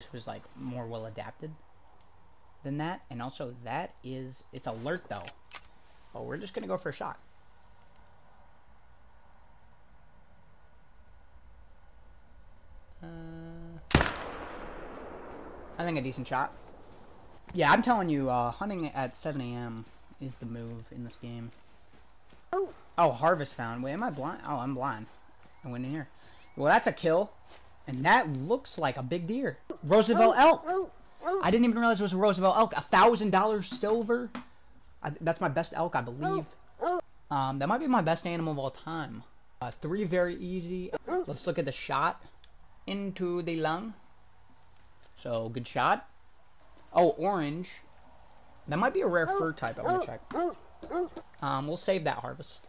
This was like more well adapted than that, and also that is it's alert though. Oh, we're just gonna go for a shot. Uh, I think a decent shot. Yeah, I'm telling you, uh, hunting at 7 a.m. is the move in this game. Oh. Oh, harvest found. Wait, am I blind? Oh, I'm blind. I went in here. Well, that's a kill. And that looks like a big deer. Roosevelt elk. Oh, oh, I didn't even realize it was a Roosevelt elk. A thousand dollars silver. I, that's my best elk, I believe. oh. Um, that might be my best animal of all time. Uh, three very easy. Let's look at the shot into the lung. So good shot. Oh, orange. That might be a rare fur type. I want to check. oh, oh. Um, we'll save that harvest.